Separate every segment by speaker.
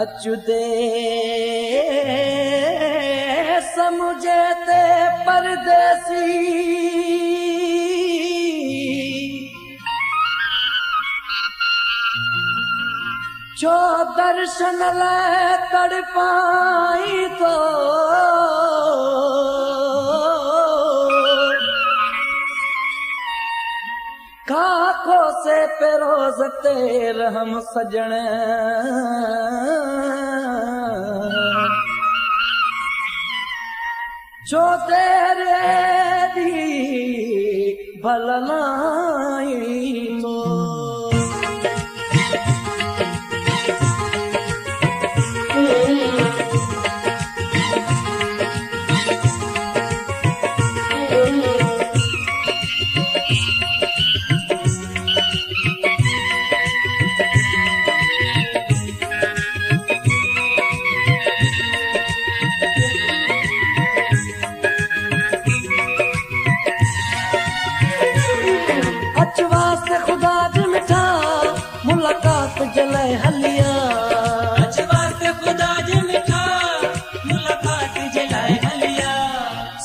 Speaker 1: اچدي سمجهي تي پرديسي. ڇو درشن لاءِ ٿو काको से पेरोज़ ते रहम सजण। तेरे दी भलनाई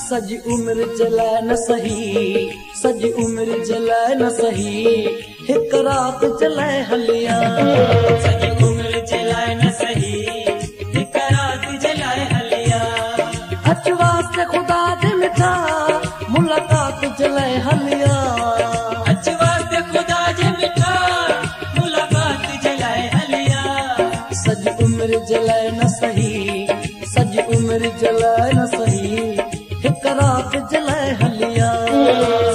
Speaker 1: سڄي عمر جلائي نه صحيح سڄي عمر جلائي نه صحيح. هڪ رات جلائي هليا.
Speaker 2: سڄي عمر نه صحيح هڪ رات هليا.
Speaker 1: اچ واسطي خدا جي مٺا ملاقات جلائي هليا. سڄي عمر جلائي نه صحيح سڄي عمر جلائي نه صحيح هڪ رات جلائي هليا.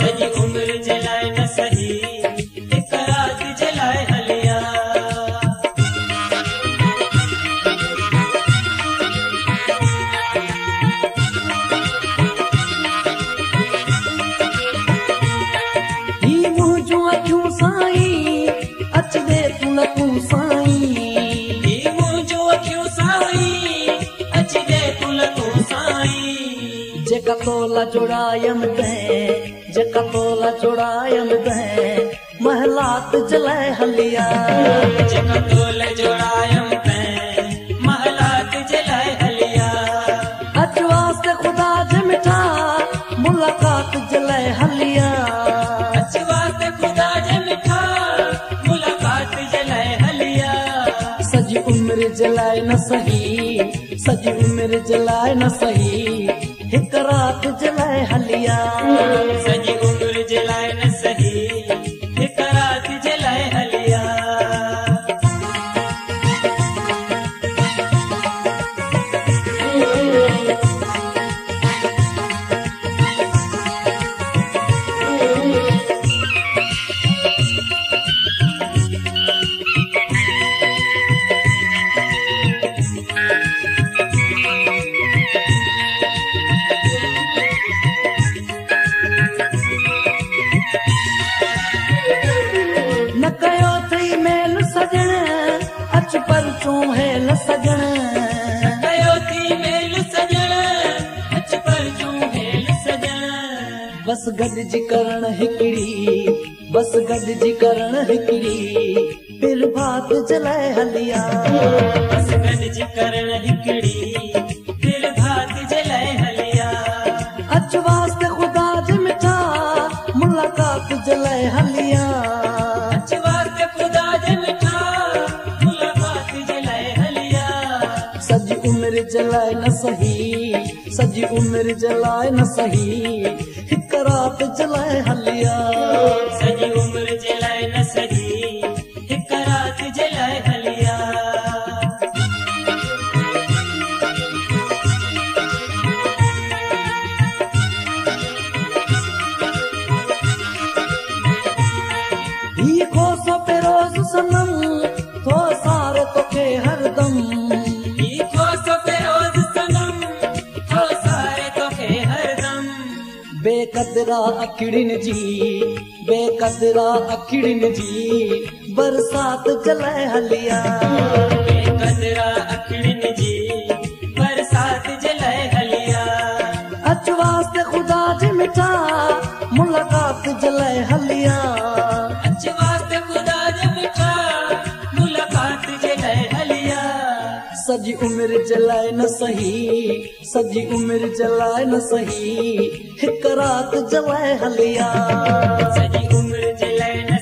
Speaker 2: سڄي عمر جي لاءِ نه صحيح هڪ رات جي لاءِ هليا.
Speaker 1: هي منهنجون اکيون سائين जेका तोला जोड़ायम तैं जेका तोला जोड़ायम महलात जलाए हलिया।
Speaker 2: जेका तोल जोड़ायम तैं महलात लाइ हलिया।
Speaker 1: अच वास्ते ख़ुदा जे मिठा मुलाक़ात जलाए हलिया।
Speaker 2: अच वास्ते ख़ुदा जे मिठा मुलाक़ात लाइ हलिया।
Speaker 1: सॼी उमिरि जलाए न सही सॼी उमिरि जलाए न सही। جلائي هليا
Speaker 2: سڄي
Speaker 1: اچ پر تون هيل سجڻ
Speaker 2: ڪيو ٿي ميل سجڻ اچ پر جون هيل سجڻ
Speaker 1: بس گڏجي ڪرڻ هڪڙي بس گڏجي ڪرڻ هڪڙي ڦر ڀات جلائي هليا.
Speaker 2: بس گڏجي ڪرڻ هڪڙي
Speaker 1: عمر جلائي نه صحيح سڄي عمر جلائي نه صحيح هڪ رات جلائي هليا बेकदरा अखिड़िन जी बेकदरा अखिड़िन जी बरसात जलाए हलिया।
Speaker 2: बेकदरा अखड़िन जी बरसात जे लाइ हलिया।
Speaker 1: अच वास्ते ख़ुदा जे मिठा मुलाक़ात जलाए हलिया اچ واسطي خدا جي مٺا ملاقات جي لاءِ هليا عمر جلائي نه صحيح سڄي عمر جلائي نه صحيح هڪ رات جلائي
Speaker 2: سڄي عمر جي لاءِ نه